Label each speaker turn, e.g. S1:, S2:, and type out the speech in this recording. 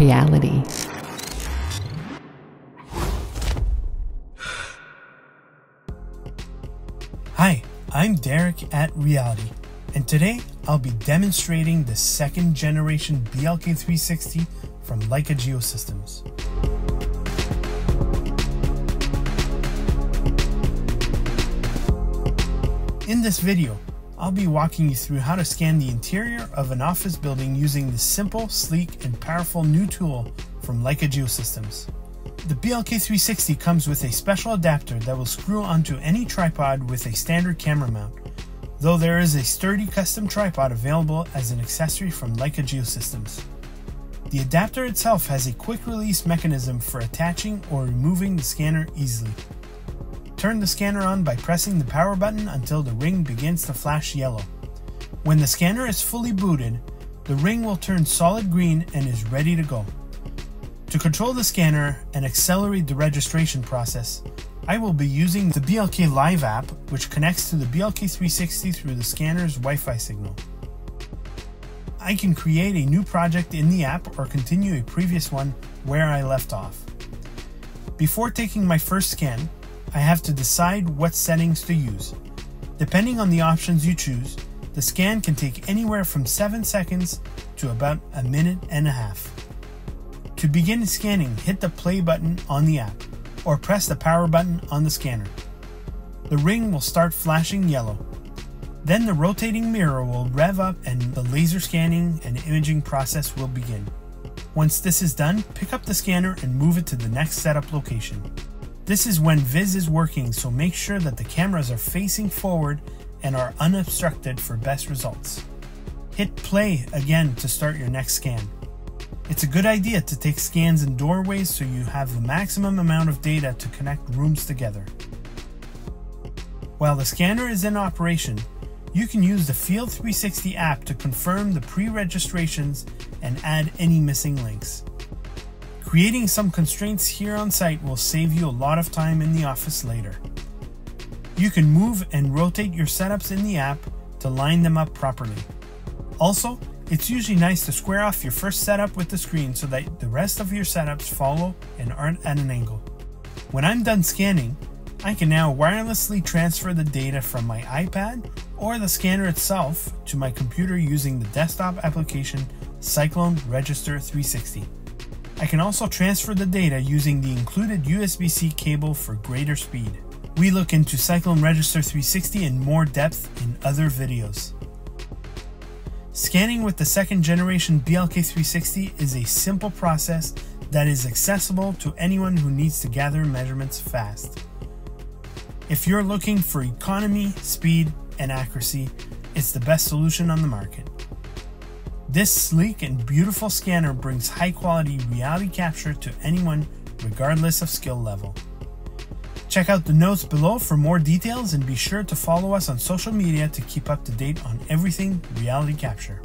S1: reality.
S2: Hi, I'm Derek at Reality, and today I'll be demonstrating the second generation BLK360 from Leica Geosystems. In this video, I'll be walking you through how to scan the interior of an office building using this simple, sleek, and powerful new tool from Leica Geosystems. The BLK360 comes with a special adapter that will screw onto any tripod with a standard camera mount, though there is a sturdy custom tripod available as an accessory from Leica Geosystems. The adapter itself has a quick release mechanism for attaching or removing the scanner easily. Turn the scanner on by pressing the power button until the ring begins to flash yellow. When the scanner is fully booted, the ring will turn solid green and is ready to go. To control the scanner and accelerate the registration process, I will be using the BLK Live app, which connects to the BLK360 through the scanner's Wi-Fi signal. I can create a new project in the app or continue a previous one where I left off. Before taking my first scan, I have to decide what settings to use. Depending on the options you choose, the scan can take anywhere from 7 seconds to about a minute and a half. To begin scanning, hit the play button on the app or press the power button on the scanner. The ring will start flashing yellow. Then the rotating mirror will rev up and the laser scanning and imaging process will begin. Once this is done, pick up the scanner and move it to the next setup location. This is when VIS is working, so make sure that the cameras are facing forward and are unobstructed for best results. Hit play again to start your next scan. It's a good idea to take scans in doorways so you have the maximum amount of data to connect rooms together. While the scanner is in operation, you can use the Field 360 app to confirm the pre-registrations and add any missing links. Creating some constraints here on site will save you a lot of time in the office later. You can move and rotate your setups in the app to line them up properly. Also, it's usually nice to square off your first setup with the screen so that the rest of your setups follow and aren't at an angle. When I'm done scanning, I can now wirelessly transfer the data from my iPad or the scanner itself to my computer using the desktop application Cyclone Register 360. I can also transfer the data using the included USB-C cable for greater speed. We look into Cyclone Register 360 in more depth in other videos. Scanning with the second generation BLK360 is a simple process that is accessible to anyone who needs to gather measurements fast. If you're looking for economy, speed, and accuracy, it's the best solution on the market. This sleek and beautiful scanner brings high quality reality capture to anyone regardless of skill level. Check out the notes below for more details and be sure to follow us on social media to keep up to date on everything reality capture.